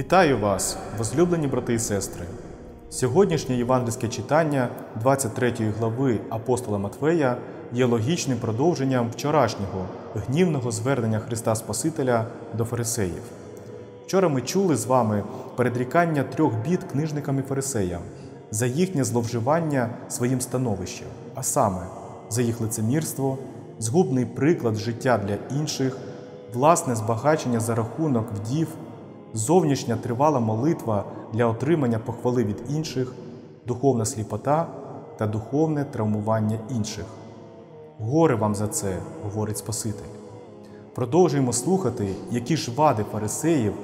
Вітаю вас, возлюблені брати і сестри! Сьогоднішнє євангельське читання 23 глави апостола Матвея є логічним продовженням вчорашнього гнівного звернення Христа Спасителя до фарисеїв. Вчора ми чули з вами передрікання трьох бід книжникам і фарисеям за їхнє зловживання своїм становищем, а саме за їх лицемірство, згубний приклад життя для інших, власне збагачення за рахунок вдів, зовнішня тривала молитва для отримання похвали від інших, духовна сліпота та духовне травмування інших. Горе вам за це, говорить Спаситель. Продовжуємо слухати, які ж вади фарисеїв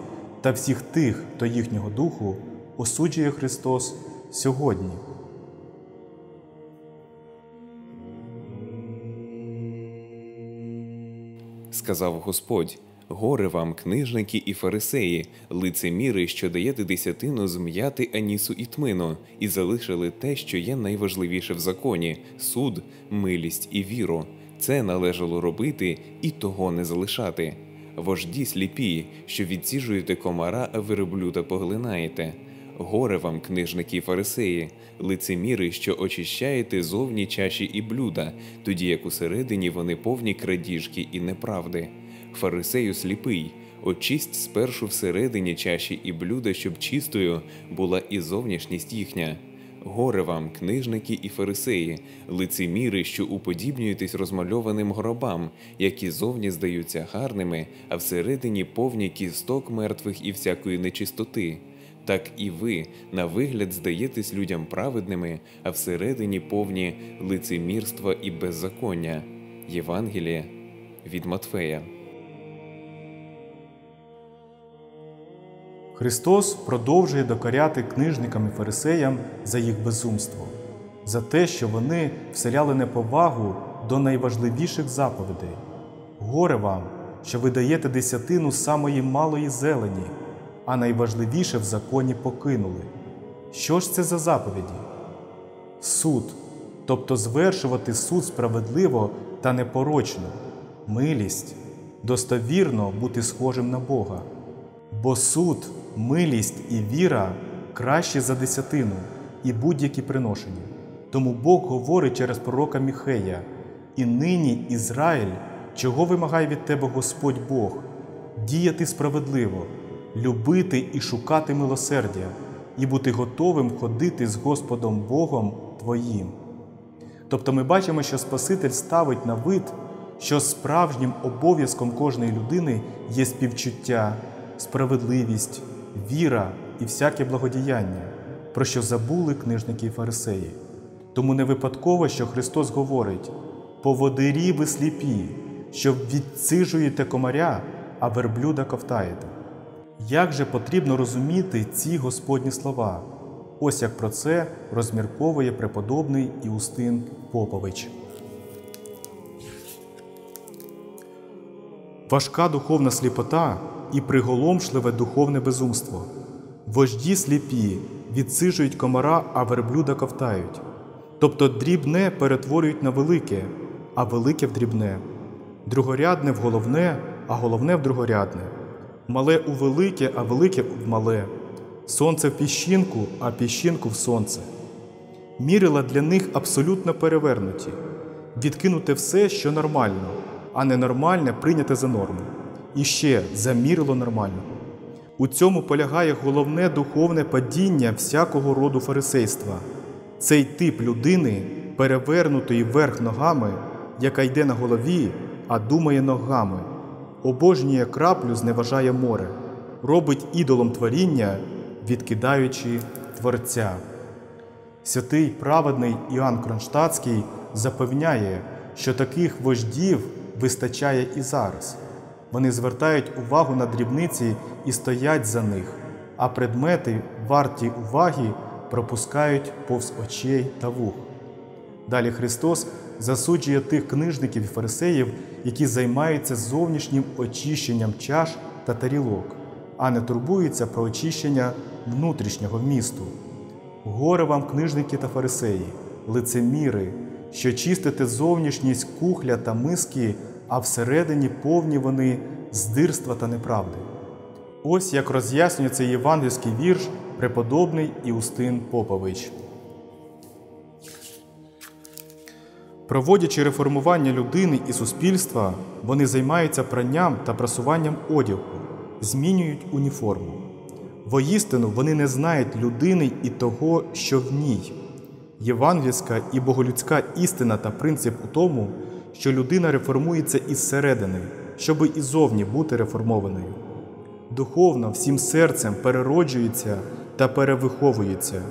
та всіх тих, хто їхнього духу осуджує Христос сьогодні. Сказав Господь: Горе вам, книжники і фарисеї, лицеміри, що даєте десятину зм'яти анісу і тмину, і залишили те, що є найважливіше в законі суд, милість і віру. Це належало робити і того не залишати. Вожді сліпі, що відсіжуєте комара, а верблюда поглинаєте. Горе вам, книжники і фарисеї, лицеміри, що очищаєте зовні чаші і блюда, тоді як усередині вони повні крадіжки і неправди. Фарисею сліпий, очисть спершу всередині чаші і блюда, щоб чистою була і зовнішність їхня. Горе вам, книжники і фарисеї, лицеміри, що уподібнюєтесь розмальованим гробам, які зовні здаються гарними, а всередині повні кісток мертвих і всякої нечистоти. Так і ви на вигляд здаєтесь людям праведними, а всередині повні лицемірства і беззаконня. Євангеліє від Матфея. Христос продовжує докоряти книжникам і фарисеям за їх безумство, за те, що вони вселяли неповагу до найважливіших заповідей. Горе вам, що ви даєте десятину самої малої зелені, а найважливіше в законі покинули. Що ж це за заповіді? Суд, тобто звершувати суд справедливо та непорочно, милість, достовірно бути схожим на Бога. Бо суд, милість і віра кращі за десятину і будь-які приношення. Тому Бог говорить через пророка Міхея: І нині Ізраїль, чого вимагає від тебе Господь Бог, діяти справедливо, любити і шукати милосердя, і бути готовим ходити з Господом Богом Твоїм. Тобто ми бачимо, що Спаситель ставить на вид, що справжнім обов'язком кожної людини є співчуття справедливість, віра і всяке благодіяння, про що забули книжники і фарисеї. Тому не випадково, що Христос говорить: поводирі ви сліпі, що відсижуєте комаря, а верблюда ковтаєте. Як же потрібно розуміти ці Господні слова? Ось як про це розмірковує преподобний Іустин Попович. Важка духовна сліпота і приголомшливе духовне безумство. Вожді сліпі відсижують комара, а верблюда ковтають. Тобто дрібне перетворюють на велике, а велике в дрібне, другорядне в головне, а головне в другорядне, мале у велике, а велике в мале, сонце в піщинку, а піщинку в сонце. Мірила для них абсолютно перевернуті, відкинути все, що нормально, а ненормальне прийняте за норму і ще замірило нормально. У цьому полягає головне духовне падіння всякого роду фарисейства. Цей тип людини, перевернутої вверх ногами, яка йде на голові, а думає ногами, обожнює краплю, зневажає море, робить ідолом творіння, відкидаючи Творця. Святий праведний Іоанн Кронштадтський запевняє, що таких вождів вистачає і зараз. Вони звертають увагу на дрібниці і стоять за них, а предмети, варті уваги, пропускають повз очей та вух. Далі Христос засуджує тих книжників і фарисеїв, які займаються зовнішнім очищенням чаш та тарілок, а не турбуються про очищення внутрішнього вмісту. Горе вам, книжники та фарисеї, лицеміри, що чистите зовнішність кухля та миски а всередині повні вони здирства та неправди. Ось як роз'яснює цей євангельський вірш преподобний Іустин Попович. Проводячи реформування людини і суспільства, вони займаються пранням та прасуванням одягу, змінюють уніформу. Воістину вони не знають людини і того, що в ній. Євангельська і боголюдська істина та принцип у тому, що людина реформується із середини, щоби і бути реформованою. Духовно всім серцем перероджується та перевиховується,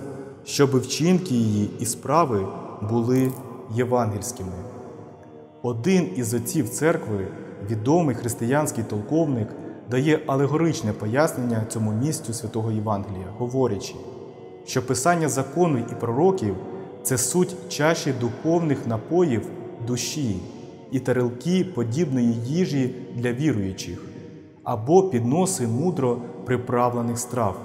щоби вчинки її і справи були євангельськими. Один із отців церкви, відомий християнський толковник, дає алегоричне пояснення цьому місцю святого Євангелія, говорячи, що писання закону і пророків це суть чаші духовних напоїв душі і тарелки подібної їжі для віруючих, або підноси мудро приправлених страв.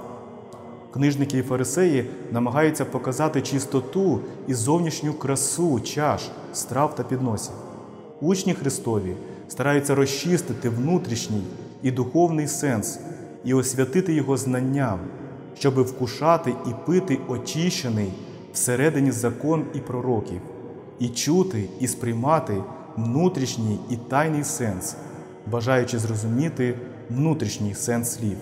Книжники і фарисеї намагаються показати чистоту і зовнішню красу чаш, страв та підносів. Учні Христові стараються розчистити внутрішній і духовний сенс і освятити його знанням, щоби вкушати і пити очищений всередині закон і пророків, і чути і сприймати внутрішній і тайний сенс, бажаючи зрозуміти внутрішній сенс слів.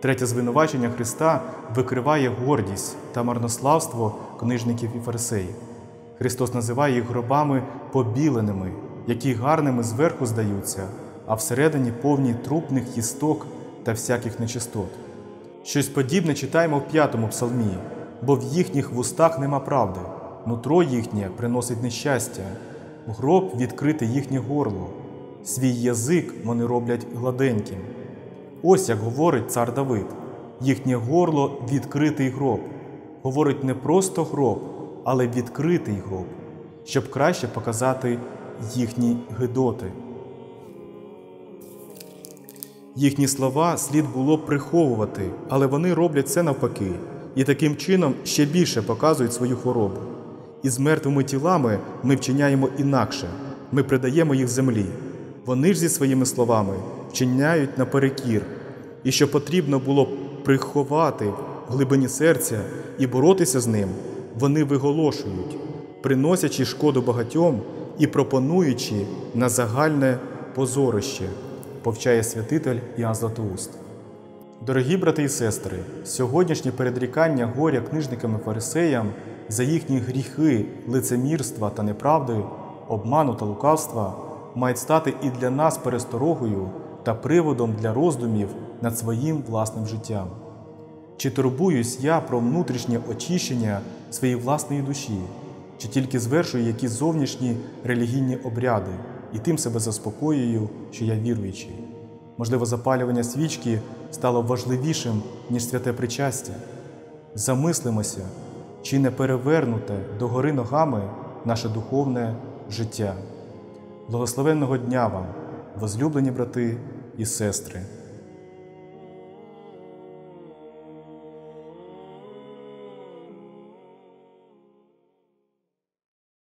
Третє звинувачення Христа викриває гордість та марнославство книжників і фарисеїв. Христос називає їх гробами побіленими, які гарними зверху здаються, а всередині повні трупних їсток та всяких нечистот. Щось подібне читаємо в п'ятому псалмі, бо в їхніх вустах нема правди, нутро їхнє приносить нещастя, гроб відкрите їхнє горло, свій язик вони роблять гладеньким. Ось як говорить цар Давид, їхнє горло відкритий гроб. Говорить не просто гроб, але відкритий гроб, щоб краще показати їхні гидоти. Їхні слова слід було приховувати, але вони роблять це навпаки, і таким чином ще більше показують свою хворобу. І з мертвими тілами ми вчиняємо інакше, ми придаємо їх землі. Вони ж зі своїми словами вчиняють наперекір, і що потрібно було приховати в глибині серця і боротися з ним, вони виголошують, приносячи шкоду багатьом і пропонуючи на загальне позорище, повчає святитель Іоанн Златоуст. Дорогі брати і сестри, сьогоднішнє передрікання горя книжникам і фарисеям за їхні гріхи, лицемірства та неправди, обману та лукавства мають стати і для нас пересторогою та приводом для роздумів над своїм власним життям. Чи турбуюсь я про внутрішнє очищення своєї власної душі, чи тільки звершую якісь зовнішні релігійні обряди і тим себе заспокоюю, що я віруючий? Можливо, запалювання свічки стало важливішим, ніж святе причастя. Замислимося, чи не перевернуте догори ногами наше духовне життя. Благословенного дня вам, возлюблені брати і сестри!